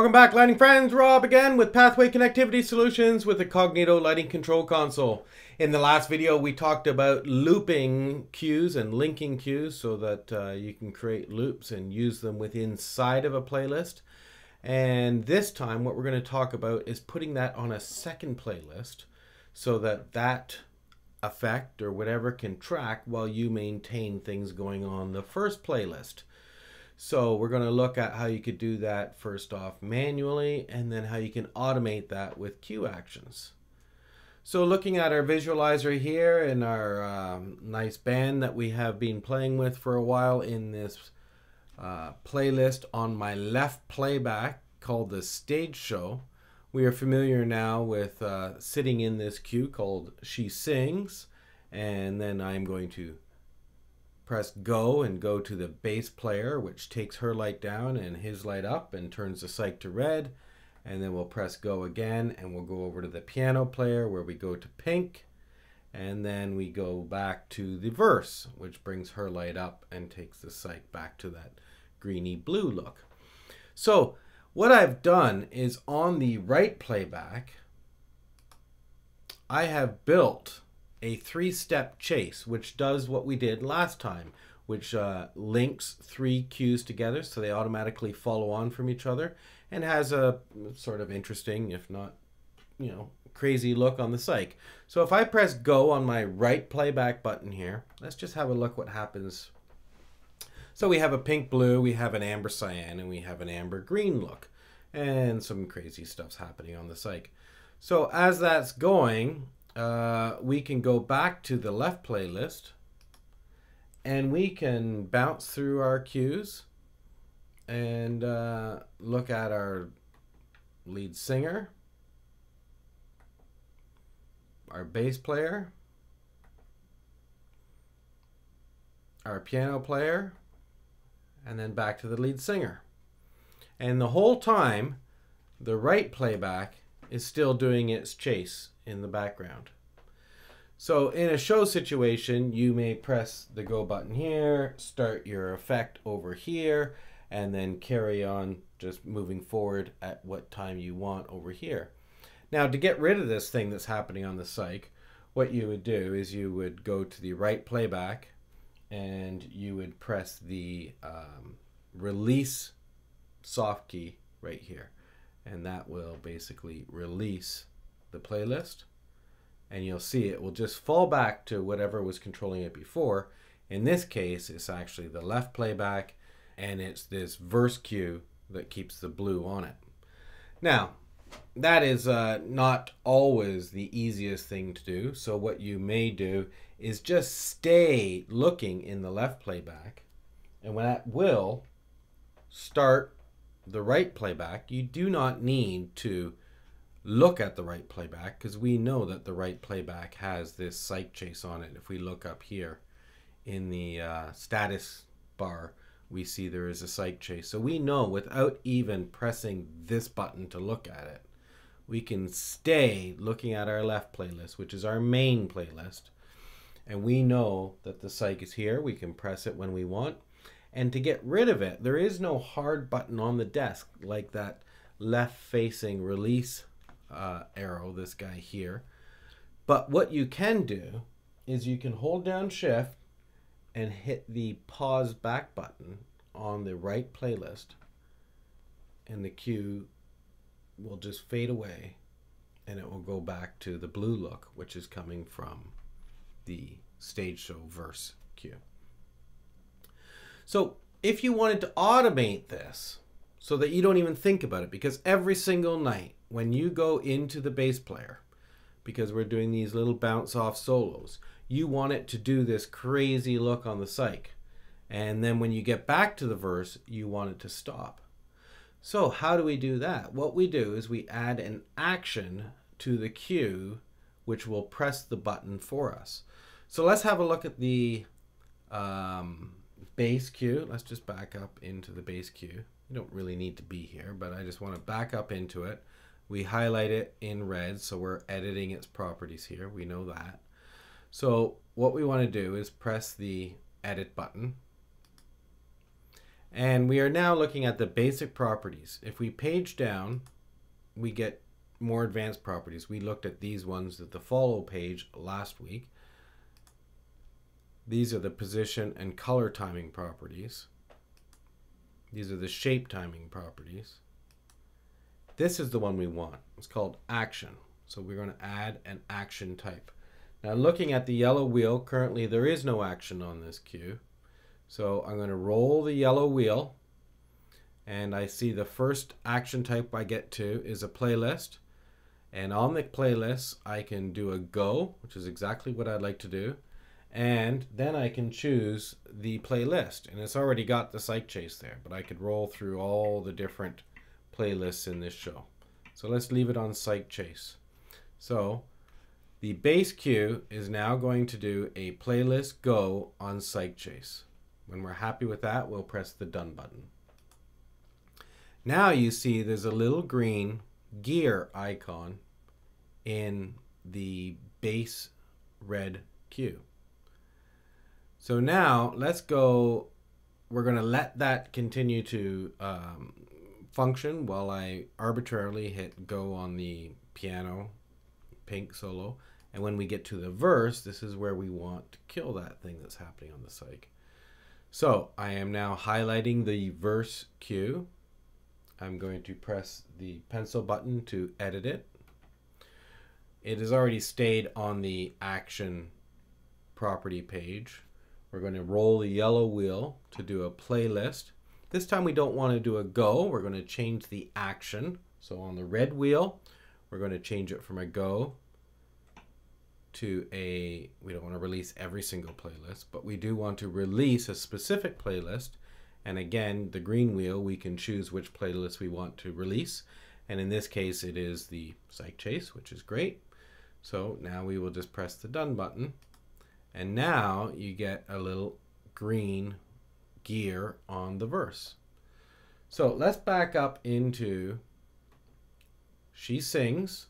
Welcome back, lighting friends. Rob again with Pathway Connectivity Solutions with the Cognito Lighting Control Console. In the last video, we talked about looping cues and linking cues so that uh, you can create loops and use them within inside of a playlist. And this time, what we're going to talk about is putting that on a second playlist so that that effect or whatever can track while you maintain things going on the first playlist. So we're going to look at how you could do that first off manually and then how you can automate that with cue actions. So looking at our visualizer here and our um, nice band that we have been playing with for a while in this uh, playlist on my left playback called the stage show. We are familiar now with uh, sitting in this cue called She Sings and then I'm going to press go and go to the bass player, which takes her light down and his light up and turns the cyc to red. And then we'll press go again and we'll go over to the piano player where we go to pink. And then we go back to the verse, which brings her light up and takes the cyc back to that greeny blue look. So what I've done is on the right playback, I have built a three-step chase, which does what we did last time, which uh, links three cues together so they automatically follow on from each other and has a sort of interesting, if not, you know, crazy look on the cyc. So if I press go on my right playback button here, let's just have a look what happens. So we have a pink blue, we have an amber cyan, and we have an amber green look. And some crazy stuff's happening on the cyc. So as that's going, uh, we can go back to the left playlist and we can bounce through our cues and uh, look at our lead singer, our bass player, our piano player, and then back to the lead singer. And the whole time, the right playback is still doing its chase in the background. So in a show situation, you may press the go button here, start your effect over here, and then carry on just moving forward at what time you want over here. Now to get rid of this thing that's happening on the cyc, what you would do is you would go to the right playback and you would press the um, release soft key right here and that will basically release the playlist and you'll see it will just fall back to whatever was controlling it before. In this case, it's actually the left playback and it's this verse cue that keeps the blue on it. Now, that is uh, not always the easiest thing to do. So what you may do is just stay looking in the left playback. And when that will start the right playback, you do not need to look at the right playback because we know that the right playback has this cyc chase on it. If we look up here in the uh, status bar, we see there is a cyc chase. So we know without even pressing this button to look at it, we can stay looking at our left playlist, which is our main playlist. And we know that the cyc is here. We can press it when we want. And to get rid of it, there is no hard button on the desk like that left facing release uh, arrow, this guy here. But what you can do is you can hold down shift and hit the pause back button on the right playlist and the cue will just fade away and it will go back to the blue look which is coming from the stage show verse cue. So if you wanted to automate this so that you don't even think about it, because every single night when you go into the bass player, because we're doing these little bounce off solos, you want it to do this crazy look on the cyc. And then when you get back to the verse, you want it to stop. So how do we do that? What we do is we add an action to the cue, which will press the button for us. So let's have a look at the um, bass cue. Let's just back up into the bass cue. You don't really need to be here, but I just want to back up into it. We highlight it in red, so we're editing its properties here. We know that. So what we want to do is press the edit button. And we are now looking at the basic properties. If we page down, we get more advanced properties. We looked at these ones at the follow page last week. These are the position and color timing properties. These are the shape timing properties. This is the one we want. It's called action. So we're going to add an action type. Now looking at the yellow wheel, currently there is no action on this cue. So I'm going to roll the yellow wheel and I see the first action type I get to is a playlist. And on the playlist, I can do a go, which is exactly what I'd like to do. And then I can choose the playlist. And it's already got the Cyc Chase there, but I could roll through all the different playlists in this show. So let's leave it on Cyc Chase. So the bass cue is now going to do a playlist go on Cyc Chase. When we're happy with that, we'll press the done button. Now you see there's a little green gear icon in the bass red cue. So now let's go, we're going to let that continue to um, function while I arbitrarily hit go on the piano pink solo. And when we get to the verse, this is where we want to kill that thing that's happening on the cyc. So I am now highlighting the verse cue. I'm going to press the pencil button to edit it. It has already stayed on the action property page. We're going to roll the yellow wheel to do a playlist. This time we don't want to do a go. We're going to change the action. So on the red wheel, we're going to change it from a go to a, we don't want to release every single playlist, but we do want to release a specific playlist. And again, the green wheel, we can choose which playlist we want to release. And in this case, it is the Cyc Chase, which is great. So now we will just press the done button. And now you get a little green gear on the verse. So let's back up into She Sings,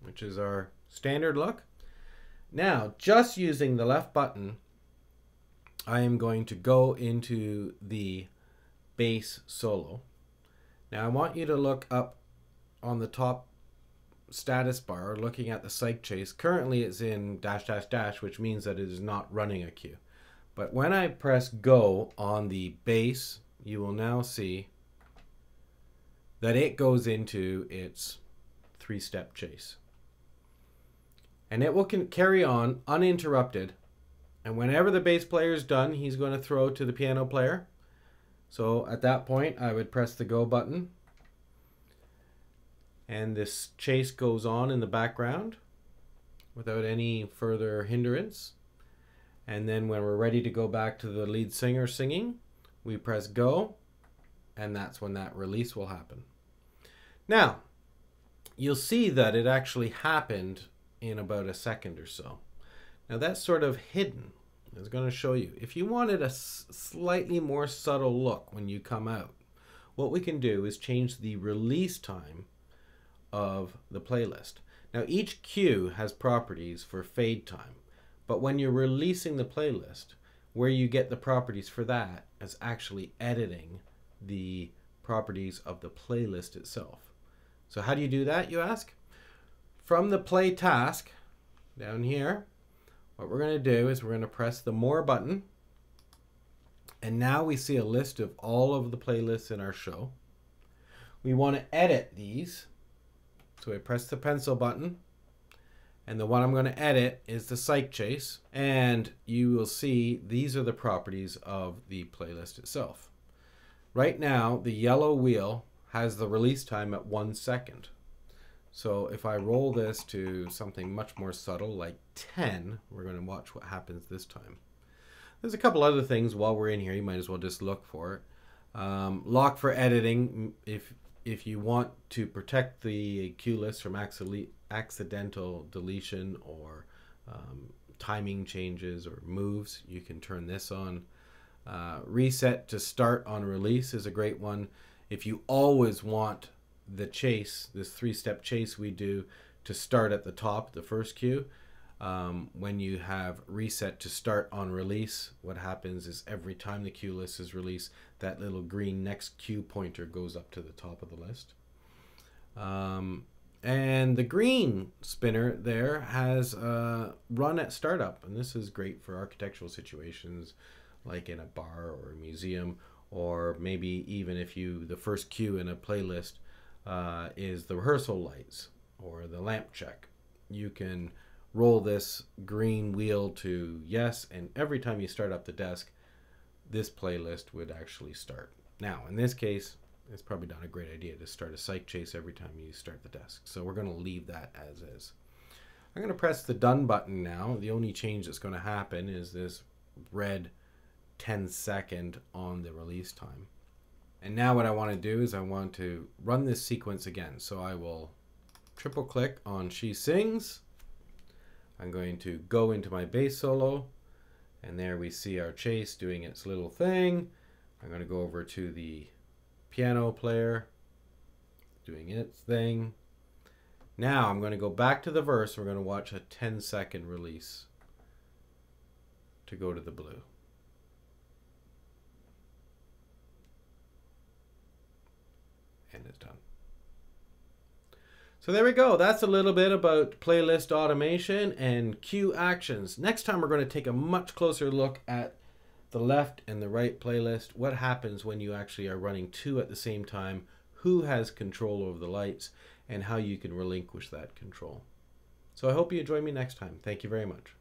which is our standard look. Now, just using the left button, I am going to go into the bass solo. Now I want you to look up on the top status bar looking at the cyc chase. Currently it's in dash dash dash, which means that it is not running a cue. But when I press go on the bass, you will now see that it goes into its three-step chase and it will carry on uninterrupted. And whenever the bass player is done, he's going to throw to the piano player. So at that point, I would press the go button. And this chase goes on in the background without any further hindrance. And then when we're ready to go back to the lead singer singing, we press go, and that's when that release will happen. Now, you'll see that it actually happened in about a second or so. Now that's sort of hidden. I going to show you. If you wanted a slightly more subtle look when you come out, what we can do is change the release time of the playlist. Now each cue has properties for fade time, but when you're releasing the playlist, where you get the properties for that is actually editing the properties of the playlist itself. So how do you do that, you ask? from the play task down here, what we're going to do is we're going to press the more button. And now we see a list of all of the playlists in our show. We want to edit these. So I press the pencil button. And the one I'm going to edit is the Cyc Chase. And you will see these are the properties of the playlist itself. Right now, the yellow wheel has the release time at one second. So if I roll this to something much more subtle, like 10, we're going to watch what happens this time. There's a couple other things while we're in here. You might as well just look for it. Um, lock for editing. If if you want to protect the cue list from accidental deletion or um, timing changes or moves, you can turn this on. Uh, reset to start on release is a great one. If you always want the chase, this three-step chase we do to start at the top, the first cue, um, when you have reset to start on release, what happens is every time the cue list is released, that little green next cue pointer goes up to the top of the list. Um, and the green spinner there has run at startup, and this is great for architectural situations like in a bar or a museum, or maybe even if you, the first cue in a playlist uh, is the rehearsal lights or the lamp check. You can roll this green wheel to yes, and every time you start up the desk, this playlist would actually start. Now, in this case, it's probably not a great idea to start a cyc chase every time you start the desk. So we're going to leave that as is. I'm going to press the done button now. The only change that's going to happen is this red 10 second on the release time. And now what I want to do is I want to run this sequence again. So I will triple click on She Sings I'm going to go into my bass solo and there we see our chase doing its little thing. I'm going to go over to the piano player doing its thing. Now I'm going to go back to the verse. We're going to watch a 10 second release to go to the blue. And it's done. So there we go. That's a little bit about playlist automation and cue actions. Next time we're going to take a much closer look at the left and the right playlist. What happens when you actually are running two at the same time? Who has control over the lights and how you can relinquish that control. So I hope you join me next time. Thank you very much.